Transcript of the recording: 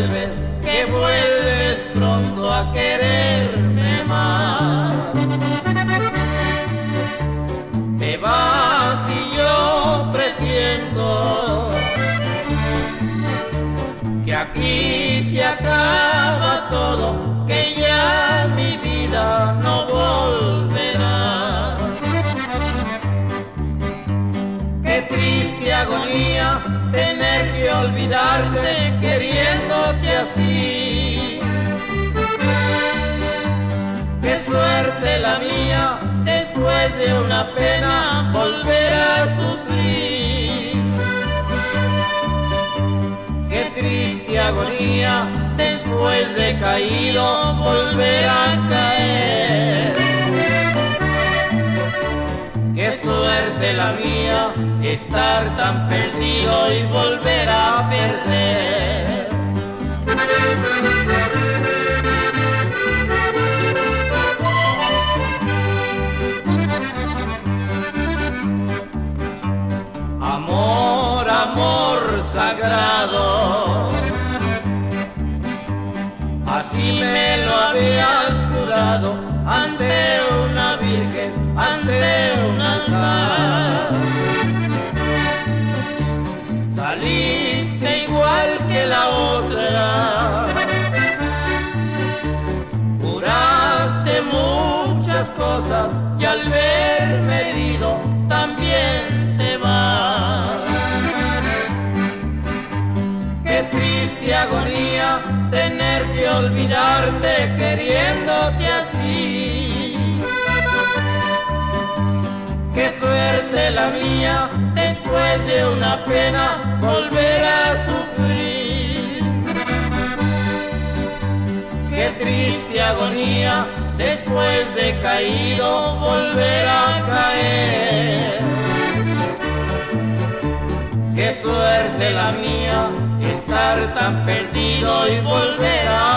vuelves, que vuelves pronto a quererme más. Te vas y yo presiento que aquí se acaba todo, que ya mi vida no volverá. Qué triste agonía tener que olvidarte queriendo así. Qué suerte la mía después de una pena volver a sufrir. Qué triste agonía después de caído volver a caer. Qué suerte la mía estar tan perdido y volver a perder. Amor, amor sagrado, así me lo habías jurado ante una virgen, ante un altar. Saliste igual que la otra, juraste muchas cosas y al verme herido también olvidarte queriéndote así. Qué suerte la mía después de una pena volver a sufrir. Qué triste agonía después de caído volver a caer. Qué suerte la mía estar tan perdido y volver a